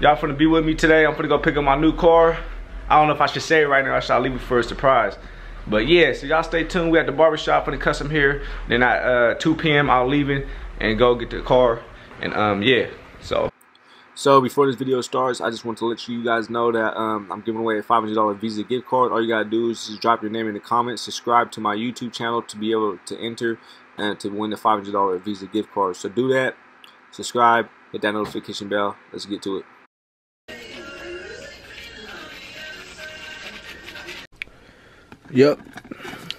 Y'all finna be with me today. I'm finna go pick up my new car. I don't know if I should say it right now or should I leave it for a surprise. But yeah, so y'all stay tuned. We at the barbershop for the custom here. Then at uh, 2 p.m. I'll leaving and go get the car. And um, yeah, so. So before this video starts, I just want to let you guys know that um, I'm giving away a $500 Visa gift card. All you gotta do is just drop your name in the comments, subscribe to my YouTube channel to be able to enter and to win the $500 Visa gift card. So do that, subscribe, hit that notification bell. Let's get to it. Yep.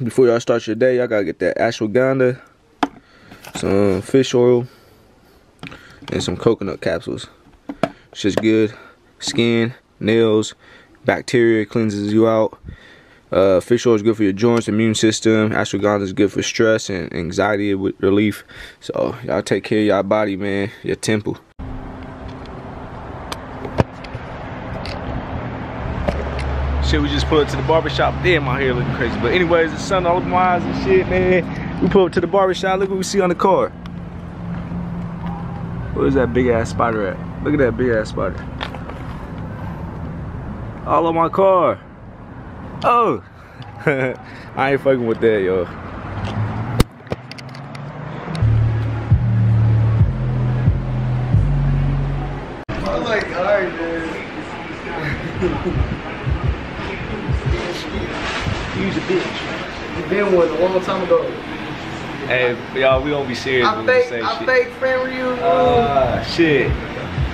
Before y'all start your day, y'all gotta get that ashwagandha, some fish oil, and some coconut capsules. It's just good. Skin, nails, bacteria, cleanses you out. Uh, fish oil is good for your joints, immune system. Ashwagandha is good for stress and anxiety relief. So y'all take care of y'all body, man, your temple. Shit, we just pulled up to the barbershop. Damn, my hair looking crazy. But anyways, the sun all over my eyes and shit, man. We pull up to the barbershop. Look what we see on the car. Where's that big ass spider at? Look at that big ass spider. All on my car. Oh. I ain't fucking with that, yo. Oh my god, man. He's a bitch. You been one a long time ago. Hey, y'all, we don't be serious I when fake, we say I shit. fake friend you. Ah, shit.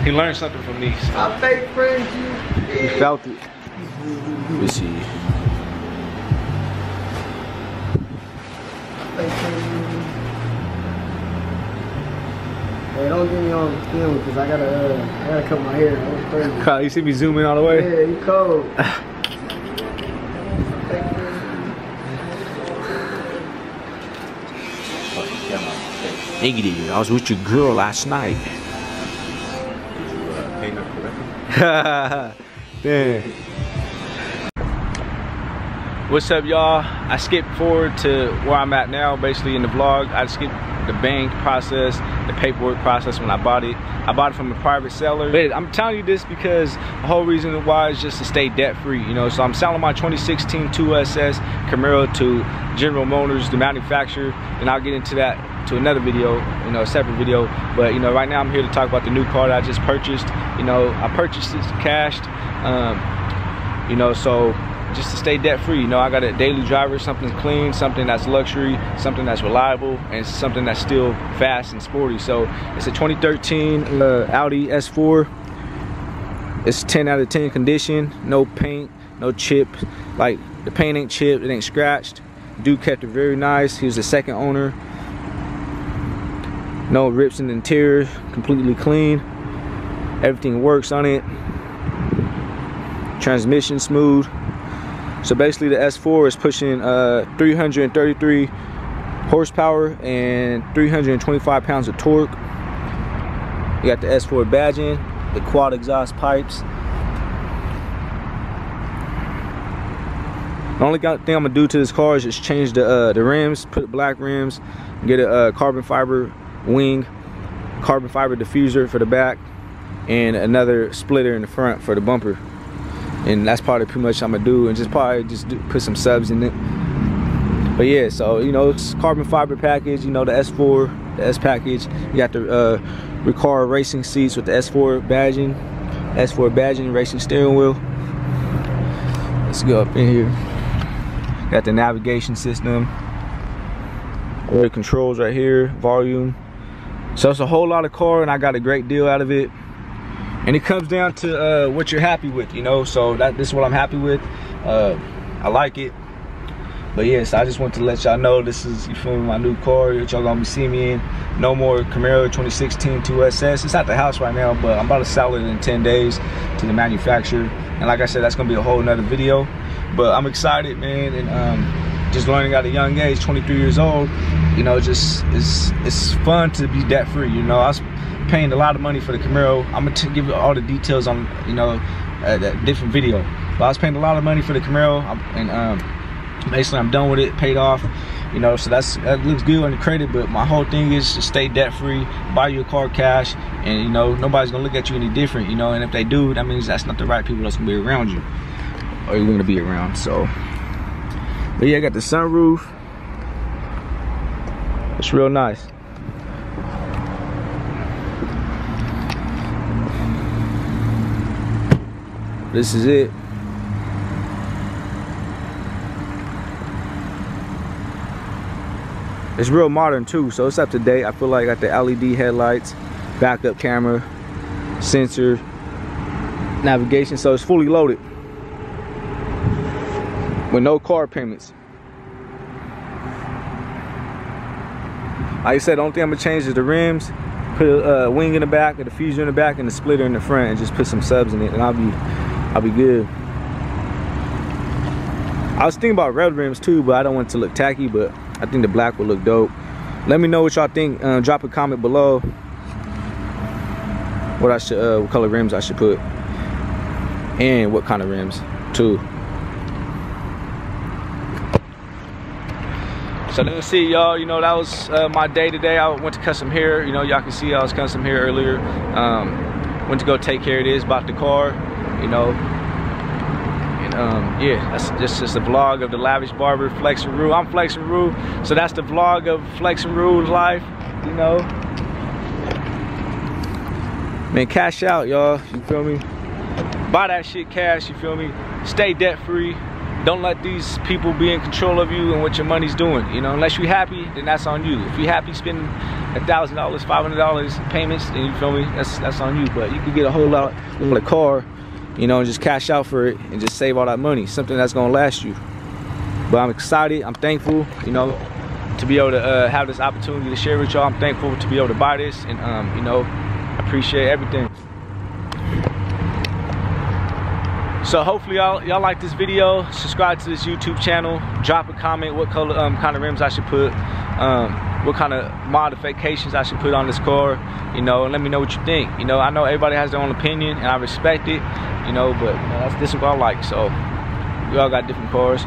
He learned something from me. So. I fake friend you. He felt it. Let me see. Fake. Hey, don't get me on film because I gotta, uh, I gotta cut my hair. That was crazy. Kyle, you see me zooming all the way? Yeah, you cold. Negative. I was with your girl last night. Damn. What's up, y'all? I skipped forward to where I'm at now, basically in the vlog. I skipped the bank process, the paperwork process when I bought it. I bought it from a private seller. But I'm telling you this because the whole reason why is just to stay debt free, you know. So I'm selling my 2016 2SS Camaro to General Motors, the manufacturer, and I'll get into that to another video, you know, a separate video. But you know, right now I'm here to talk about the new car that I just purchased. You know, I purchased it cashed. Um, you know, so just to stay debt free. You know, I got a daily driver, something clean, something that's luxury, something that's reliable, and something that's still fast and sporty. So it's a 2013 uh, Audi S4. It's 10 out of 10 condition, no paint, no chip. Like the paint ain't chipped, it ain't scratched. Dude kept it very nice. He was the second owner. No rips in the interior, completely clean. Everything works on it. Transmission smooth. So basically the S4 is pushing uh, 333 horsepower and 325 pounds of torque. You got the S4 badging, the quad exhaust pipes. The only thing I'm gonna do to this car is just change the uh, the rims, put black rims, get a uh, carbon fiber wing, carbon fiber diffuser for the back, and another splitter in the front for the bumper and that's probably pretty much I'm gonna do and just probably just do, put some subs in it. But yeah so you know it's carbon fiber package you know the S4 the S package. You got the uh Recaro racing seats with the S4 badging S4 badging racing steering wheel. Let's go up in here. Got the navigation system. The controls right here volume. So it's a whole lot of car and I got a great deal out of it and it comes down to uh, what you're happy with you know? So that this is what i'm happy with. Uh, i like it. But yes i just want to let y'all know this is you feel me, my new car that y'all gonna be seeing me in. No more camaro 2016 2ss it's at the house right now but i'm about to sell it in 10 days to the manufacturer. And like i said that's gonna be a whole nother video. But i'm excited man and um, just learning at a young age 23 years old you know just it's it's fun to be debt free you know i was paying a lot of money for the Camaro. I'm gonna give you all the details on, you know, a, that different video. But I was paying a lot of money for the Camaro, and um, basically I'm done with it, paid off. You know, so that's that looks good on the credit. But my whole thing is to stay debt free, buy your car cash, and you know nobody's gonna look at you any different. You know, and if they do, that means that's not the right people that's gonna be around you, or you're gonna be around. So, but yeah, I got the sunroof. It's real nice. This is it. It's real modern too, so it's up to date. I feel like I got the LED headlights, backup camera, sensor, navigation, so it's fully loaded. With no car payments. Like I said, the only thing I'm gonna change is the rims, put a uh, wing in the back, a diffuser in the back, and a splitter in the front, and just put some subs in it, and I'll be, I'll be good. I was thinking about red rims too, but I don't want it to look tacky, but I think the black will look dope. Let me know what y'all think. Uh, drop a comment below what I should, uh, what color rims I should put, and what kind of rims too. So let's see y'all, you know, that was uh, my day today. I went to cut some hair. You know, y'all can see I was cutting some hair earlier. Um, went to go take care of this, bought the car, you know, um, yeah, that's just, just a vlog of the Lavish Barber, Flex and Rue. I'm Flex and Rue, so that's the vlog of Flex and Rue's life, you know. Man, cash out, y'all, you feel me? Buy that shit cash, you feel me? Stay debt free. Don't let these people be in control of you and what your money's doing. You know, unless you're happy, then that's on you. If you're happy spending a thousand dollars, five hundred dollars payments, then you feel me? That's that's on you. But you could get a whole lot on a car you know, and just cash out for it and just save all that money. Something that's gonna last you. But I'm excited, I'm thankful, you know, to be able to uh, have this opportunity to share with y'all. I'm thankful to be able to buy this and, um, you know, appreciate everything. So hopefully y'all y'all like this video. Subscribe to this YouTube channel. Drop a comment what color um, kind of rims I should put. Um, what kind of modifications I should put on this car. You know, let me know what you think. You know, I know everybody has their own opinion and I respect it. You know, but that's this is what I like. So we all got different cars.